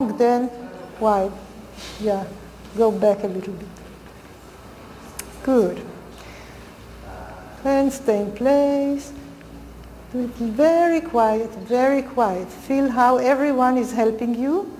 then wide. Yeah, go back a little bit. Good. And stay in place. Do it very quiet, very quiet. Feel how everyone is helping you